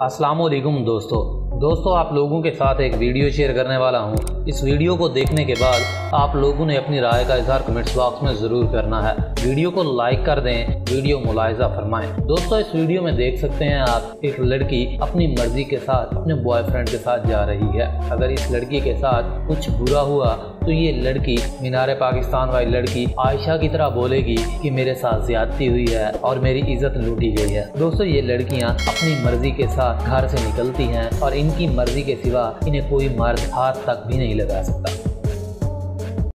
वालेकुम दोस्तों। दोस्तों, आप लोगों के साथ एक वीडियो शेयर करने वाला हूँ। इस वीडियो को देखने के बाद आप लोगों ने अपनी राय का इजहार कमेंट्स बॉक्स में ज़रूर करना है। वीडियो को लाइक कर दें, वीडियो मुलायजा फरमाएँ। दोस्तों, इस वीडियो में देख सकते हैं आप, एक लड़की अपनी मर्ज़ी के साथ, अपने बॉयफ्रेंड के साथ जा रही है। अगर इस लड़की के साथ कुछ बुरा हुआ तो ये लड़की, मीनार पाकिस्तान वाली लड़की, आयशा की तरह बोलेगी कि मेरे साथ ज्यादती हुई है और मेरी इज़्ज़त लूटी गई है। दोस्तों, ये लड़कियाँ अपनी मर्ज़ी के साथ घर से निकलती हैं और इनकी मर्ज़ी के सिवा इन्हें कोई मर्द हाथ तक भी नहीं लगा सकता।